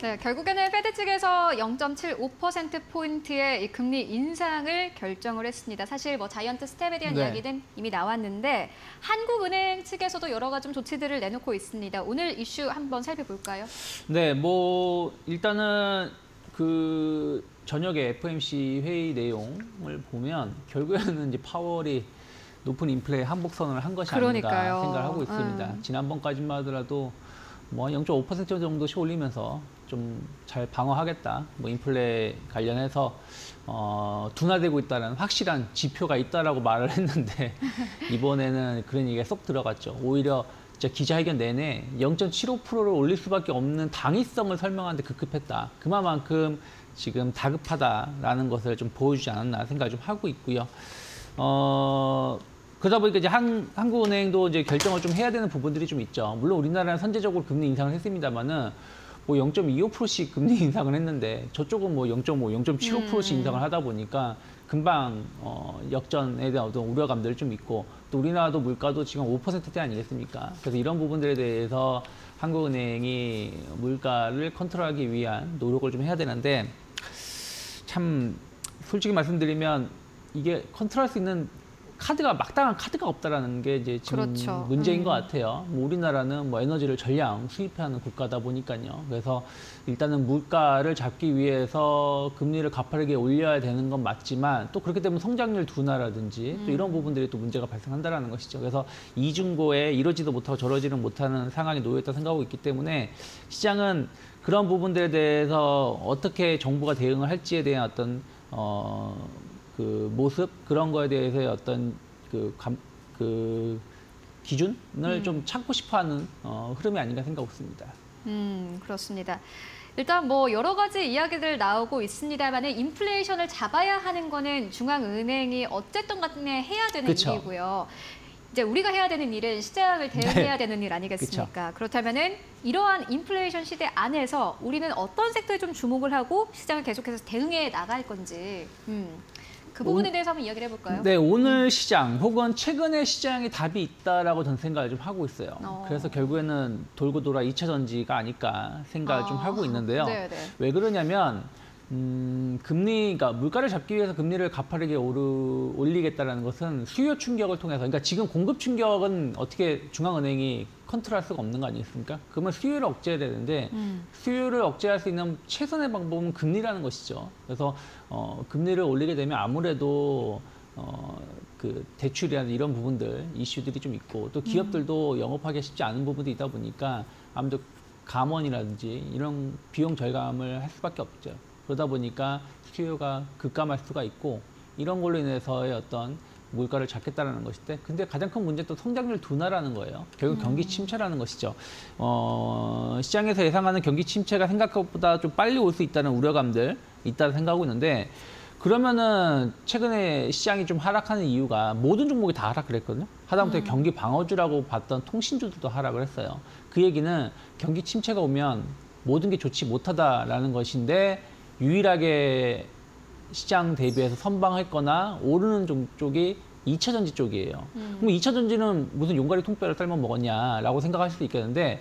네, 결국에는 Fed 측에서 0.75%포인트의 이 금리 인상을 결정을 했습니다. 사실 뭐 자이언트 스텝에 대한 네. 이야기는 이미 나왔는데 한국은행 측에서도 여러 가지 좀 조치들을 내놓고 있습니다. 오늘 이슈 한번 살펴볼까요? 네, 뭐 일단은 그 저녁에 FOMC 회의 내용을 보면 결국에는 이제 파월이 높은 인플레 항복 선언을 한 것이 그러니까요. 아닌가 생각을 하고 있습니다. 음. 지난번까지만 하더라도 뭐 0.5% 정도씩 올리면서 좀 잘 방어하겠다. 뭐 인플레 관련해서 어, 둔화되고 있다는 확실한 지표가 있다라고 말을 했는데 이번에는 그런 얘기가 쏙 들어갔죠. 오히려 진짜 기자회견 내내 0.75%를 올릴 수밖에 없는 당위성을 설명하는데 급급했다. 그만큼 지금 다급하다라는 것을 좀 보여주지 않았나 생각을 좀 하고 있고요. 어, 그러다 보니까 이제 한, 한국은행도 이제 결정을 좀 해야 되는 부분들이 좀 있죠. 물론 우리나라는 선제적으로 금리 인상을 했습니다만은 뭐 0.25%씩 금리 인상을 했는데 저쪽은 뭐 0.5, 0.75%씩 음. 인상을 하다 보니까 금방 어, 역전에 대한 어떤 우려감들이 좀 있고 또 우리나라도 물가도 지금 5%대 아니겠습니까? 그래서 이런 부분들에 대해서 한국은행이 물가를 컨트롤하기 위한 노력을 좀 해야 되는데 참 솔직히 말씀드리면 이게 컨트롤할 수 있는 카드가 막당한 카드가 없다라는 게 이제 지금 그렇죠. 문제인 음. 것 같아요. 뭐 우리나라는 뭐 에너지를 전량 수입하는 국가다 보니까요. 그래서 일단은 물가를 잡기 위해서 금리를 가파르게 올려야 되는 건 맞지만 또 그렇게 되면 성장률 둔화라든지 또 이런 부분들이 또 문제가 발생한다라는 것이죠. 그래서 이중고에 이러지도 못하고 저러지는 못하는 상황이 놓여있다 생각하고 있기 때문에 시장은 그런 부분들에 대해서 어떻게 정부가 대응을 할지에 대한 어떤 어, 그 모습 그런 거에 대해서의 어떤 그, 감, 그 기준을 음. 좀 찾고 싶어하는 어, 흐름이 아닌가 생각하고 있습니다. 음, 그렇습니다. 일단 뭐 여러 가지 이야기들 나오고 있습니다만 인플레이션을 잡아야 하는 거는 중앙은행이 어쨌든 간에 해야 되는 그쵸. 일이고요. 이제 우리가 해야 되는 일은 시장을 대응해야 네. 되는 일 아니겠습니까? 그렇다면은 이러한 인플레이션 시대 안에서 우리는 어떤 섹터에 좀 주목을 하고 시장을 계속해서 대응해 나갈 건지 음, 그 부분에 대해서 한번 이야기를 해볼까요? 네, 오늘 시장 혹은 최근의 시장에 답이 있다라고 저는 생각을 좀 하고 있어요. 어. 그래서 결국에는 돌고 돌아 2차 전지가 아닐까 생각을 좀 아, 하고 있는데요. 네, 네. 왜 그러냐면 음, 금리, 그러니까 물가를 잡기 위해서 금리를 가파르게 오르, 올리겠다라는 것은 수요 충격을 통해서, 그러니까 지금 공급 충격은 어떻게 중앙은행이 컨트롤할 수가 없는 거 아니겠습니까? 그러면 수요를 억제해야 되는데 음. 수요를 억제할 수 있는 최선의 방법은 금리라는 것이죠. 그래서 어, 금리를 올리게 되면 아무래도 어, 그 대출이라는 이런 부분들 이슈들이 좀 있고 또 기업들도 영업하기 쉽지 않은 부분도 있다 보니까 아무래도 감원이라든지 이런 비용 절감을 할 수밖에 없죠. 그러다 보니까 수요가 급감할 수가 있고 이런 걸로 인해서의 어떤 물가를 잡겠다라는 것인데 근데 가장 큰 문제는 또 성장률 둔화라는 거예요. 결국 경기 침체라는 것이죠. 어, 시장에서 예상하는 경기 침체가 생각보다 좀 빨리 올 수 있다는 우려감들 있다고 생각하고 있는데 그러면은 최근에 시장이 좀 하락하는 이유가 모든 종목이 다 하락을 했거든요. 하다못해 경기 방어주라고 봤던 통신주들도 하락을 했어요. 그 얘기는 경기 침체가 오면 모든 게 좋지 못하다라는 것인데 유일하게 시장 대비해서 선방했거나 오르는 종 쪽이 2차 전지 쪽이에요. 그럼 2차 전지는 무슨 용가리 통뼈를 삶아 먹었냐라고 생각할 수도 있겠는데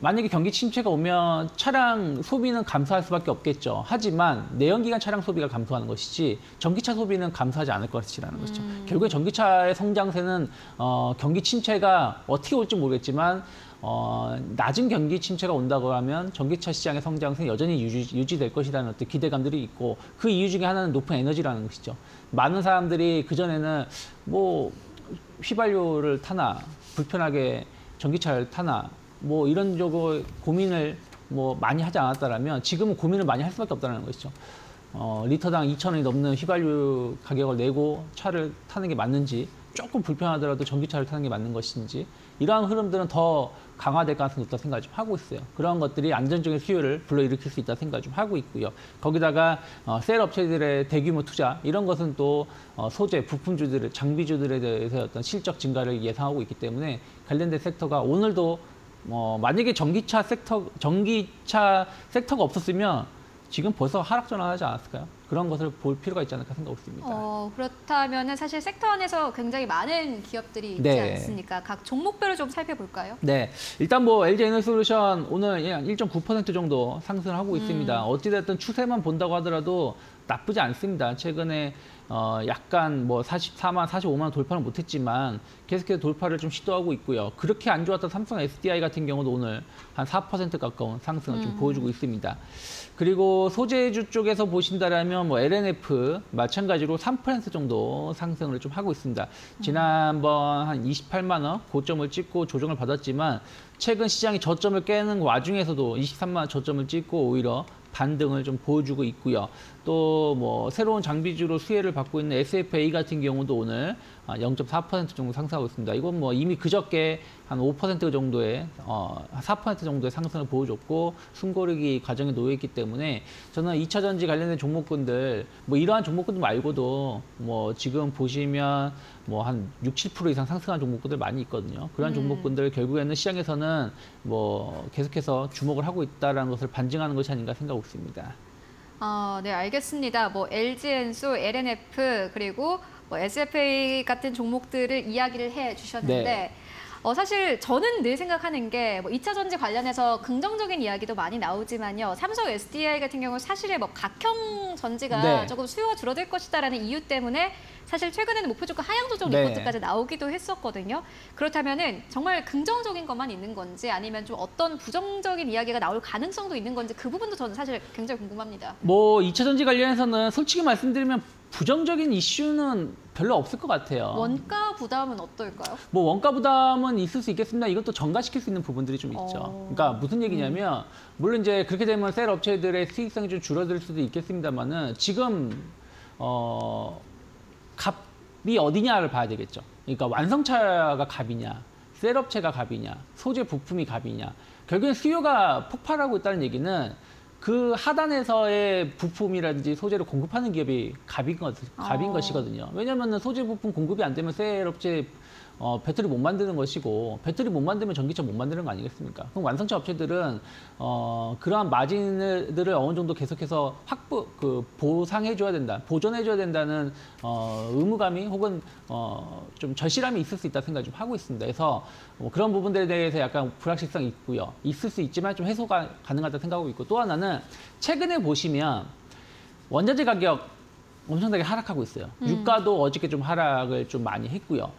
만약에 경기 침체가 오면 차량 소비는 감소할 수밖에 없겠죠. 하지만 내연기관 차량 소비가 감소하는 것이지 전기차 소비는 감소하지 않을 것이라는 것이죠. 결국에 전기차의 성장세는 어, 경기 침체가 어떻게 올지 모르겠지만 어, 낮은 경기 침체가 온다고 하면 전기차 시장의 성장세는 여전히 유지, 유지될 것이라는 어떤 기대감들이 있고 그 이유 중에 하나는 높은 에너지라는 것이죠. 많은 사람들이 그전에는 뭐 휘발유를 타나 불편하게 전기차를 타나 뭐 이런 쪽으로 고민을 뭐 많이 하지 않았다라면 지금은 고민을 많이 할 수밖에 없다는 것이죠. 어, 리터당 2천 원이 넘는 휘발유 가격을 내고 차를 타는 게 맞는지 조금 불편하더라도 전기차를 타는 게 맞는 것인지 이러한 흐름들은 더 강화될 가능성이 높다 생각을 좀 하고 있어요. 그런 것들이 안정적인 수요를 불러일으킬 수 있다 생각을 좀 하고 있고요. 거기다가 어, 셀 업체들의 대규모 투자 이런 것은 또 어, 소재, 부품주들, 장비주들에 대해서 어떤 실적 증가를 예상하고 있기 때문에 관련된 섹터가 오늘도 뭐 만약에 전기차 섹터 전기차 섹터가 없었으면 지금 벌써 하락 전환하지 않았을까요? 그런 것을 볼 필요가 있지 않을까 생각하고 있습니다. 어, 그렇다면 사실 섹터 안에서 굉장히 많은 기업들이 있지 네. 않습니까? 각 종목별로 좀 살펴볼까요? 네, 일단 뭐 LG 에너지솔루션 오늘 한1.9% 정도 상승을 하고 있습니다. 어찌됐든 추세만 본다고 하더라도 나쁘지 않습니다. 최근에 어 약간 뭐 44만, 45만 원 돌파는 못했지만 계속해서 돌파를 좀 시도하고 있고요. 그렇게 안 좋았던 삼성 SDI 같은 경우도 오늘 한 4% 가까운 상승을 좀 보여주고 있습니다. 그리고 소재주 쪽에서 보신다라면 뭐 LNF 마찬가지로 3% 정도 상승을 좀 하고 있습니다. 지난번 한 28만 원 고점을 찍고 조정을 받았지만 최근 시장이 저점을 깨는 와중에서도 23만 원 저점을 찍고 오히려 반등을 좀 보여주고 있고요. 또 뭐 새로운 장비주로 수혜를 받고 있는 SFA 같은 경우도 오늘 0.4% 정도 상승하고 있습니다. 이건 뭐 이미 그저께 한 5% 정도의 어, 4% 정도의 상승을 보여줬고 숨고르기 과정에 놓여 있기 때문에 저는 2차 전지 관련된 종목군들 뭐 이러한 종목군들 말고도 뭐 지금 보시면 뭐 한 6, 7% 이상 상승한 종목군들 많이 있거든요. 그런 음. 종목군들 결국에는 시장에서는 뭐 계속해서 주목을 하고 있다라는 것을 반증하는 것이 아닌가 생각하고 있습니다. 아, 네, 알겠습니다. 뭐 LG 엔소, LNF 그리고 뭐 SFA 같은 종목들을 이야기를 해 주셨는데 네. 어, 사실 저는 늘 생각하는 게뭐 2차 전지 관련해서 긍정적인 이야기도 많이 나오지만요. 삼성 SDI 같은 경우 사실의 뭐 각형 전지가 네. 조금 수요가 줄어들 것이다라는 이유 때문에 사실 최근에는 목표 주가 하향 조정 네. 리포트까지 나오기도 했었거든요. 그렇다면은 정말 긍정적인 것만 있는 건지 아니면 좀 어떤 부정적인 이야기가 나올 가능성도 있는 건지 그 부분도 저는 사실 굉장히 궁금합니다. 뭐 2차 전지 관련해서는 솔직히 말씀드리면 부정적인 이슈는 별로 없을 것 같아요. 원가 부담은 어떨까요? 뭐 원가 부담은 있을 수 있겠습니다. 이것도 전가시킬 수 있는 부분들이 좀 있죠. 어. 그러니까 무슨 얘기냐면 물론 이제 그렇게 되면 셀 업체들의 수익성이 좀 줄어들 수도 있겠습니다만은 지금 어 값이 어디냐를 봐야 되겠죠. 그러니까 완성차가 값이냐, 셀 업체가 값이냐, 소재 부품이 값이냐. 결국엔 수요가 폭발하고 있다는 얘기는 그 하단에서의 부품이라든지 소재를 공급하는 기업이 값인, 것, 값인 어. 것이거든요. 왜냐하면 소재 부품 공급이 안 되면 셀 업체 어, 배터리 못 만드는 것이고 배터리 못 만들면 전기차 못 만드는 거 아니겠습니까? 그럼 완성차 업체들은 어, 그러한 마진들을 어느 정도 계속해서 확보 그 보상해 줘야 된다, 보존해 줘야 된다는 어, 의무감이 혹은 어, 좀 절실함이 있을 수 있다 생각 좀 하고 있습니다. 그래서 뭐 그런 부분들에 대해서 약간 불확실성이 있고요. 있을 수 있지만 좀 해소가 가능하다 생각하고 있고 또 하나는 최근에 보시면 원자재 가격 엄청나게 하락하고 있어요. 유가도 어저께 좀 하락을 좀 많이 했고요.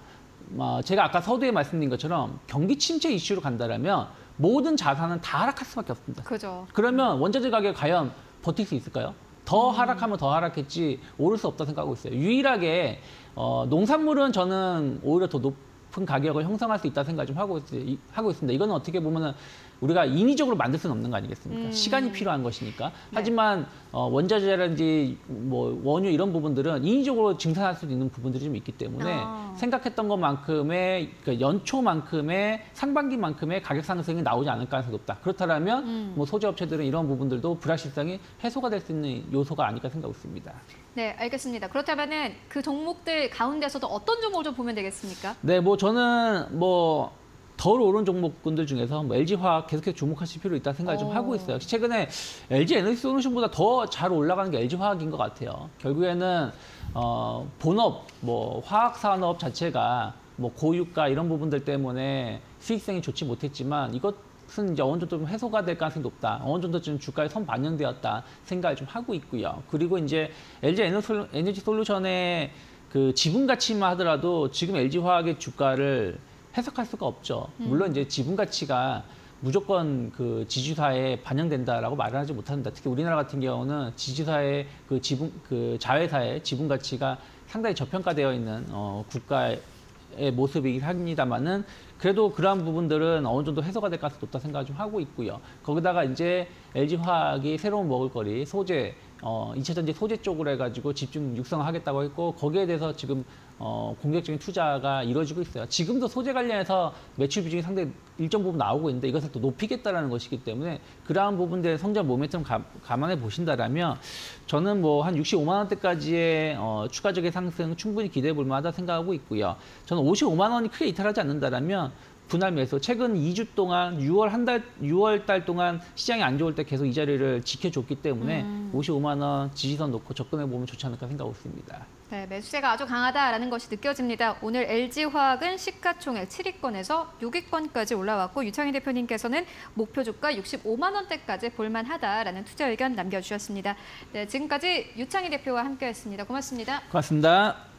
어, 제가 아까 서두에 말씀드린 것처럼 경기 침체 이슈로 간다라면 모든 자산은 다 하락할 수밖에 없습니다. 그죠. 그러면 원자재 가격 과연 버틸 수 있을까요? 더 하락하면 더 하락했지 오를 수 없다 생각하고 있어요. 유일하게 어, 농산물은 저는 오히려 더 높 은 가격을 형성할 수 있다 생각 좀 하고, 있, 하고 있습니다. 이거는 어떻게 보면은 우리가 인위적으로 만들 수는 없는 거 아니겠습니까? 음. 시간이 필요한 것이니까. 하지만 어, 원자재라든지 뭐 원유 이런 부분들은 인위적으로 증산할 수도 있는 부분들이 좀 있기 때문에 아. 생각했던 것만큼의 그 연초만큼의 상반기만큼의 가격 상승이 나오지 않을 가능성이 높다. 그렇다면 음. 뭐 소재 업체들은 이런 부분들도 불확실성이 해소가 될 수 있는 요소가 아닐까 생각하고 있습니다. 네, 알겠습니다. 그렇다면은 그 종목들 가운데서도 어떤 종목을 좀 보면 되겠습니까? 네, 뭐 저는 뭐 덜 오른 종목군들 중에서 뭐 LG화학 계속해서 주목하실 필요 있다 생각을 좀 오. 하고 있어요. 최근에 LG 에너지 솔루션보다 더 잘 올라가는 게 LG화학인 것 같아요. 결국에는 어, 본업, 뭐 화학 산업 자체가 뭐 고유가 이런 부분들 때문에 수익성이 좋지 못했지만 이것 은 이제 어느 정도 좀 해소가 될 가능성이 높다. 어느 정도 좀 주가에 선 반영되었다 생각을 좀 하고 있고요. 그리고 이제 LG 에너지 솔루- 에너지 솔루션의 그 지분 가치만 하더라도 지금 LG 화학의 주가를 해석할 수가 없죠. 물론 이제 지분 가치가 무조건 그 지주사에 반영된다라고 말을 하지 못합니다. 특히 우리나라 같은 경우는 지주사의 그 지분 그 자회사의 지분 가치가 상당히 저평가되어 있는 어, 국가 의 모습이긴 합니다만은 그래도 그러한 부분들은 어느 정도 해소가 될 가능성이 높다 생각을 좀 하고 있고요. 거기다가 이제 LG 화학이 새로운 먹을거리 소재 어, 2차 전지 소재 쪽으로 해가지고 집중 육성하겠다고 했고 거기에 대해서 지금 어, 공격적인 투자가 이루어지고 있어요. 지금도 소재 관련해서 매출 비중이 상당히 일정 부분 나오고 있는데 이것을 또 높이겠다라는 것이기 때문에 그러한 부분들의 성장 모멘텀 감, 감안해 보신다라면 저는 뭐 한 65만 원대까지의 어, 추가적인 상승 충분히 기대해 볼 만하다 생각하고 있고요. 저는 55만 원이 크게 이탈하지 않는다라면 분할 매수. 최근 2주 동안 6월 한 달, 6월 달 동안 시장이 안 좋을 때 계속 이 자리를 지켜줬기 때문에 음. 55만 원 지지선 놓고 접근해 보면 좋지 않을까 생각하고 있습니다. 네, 매수세가 아주 강하다라는 것이 느껴집니다. 오늘 LG화학은 시가총액 7위권에서 6위권까지 올라왔고 유창희 대표님께서는 목표 주가 65만 원대까지 볼만하다라는 투자 의견 남겨주셨습니다. 네, 지금까지 유창희 대표와 함께했습니다. 고맙습니다. 고맙습니다.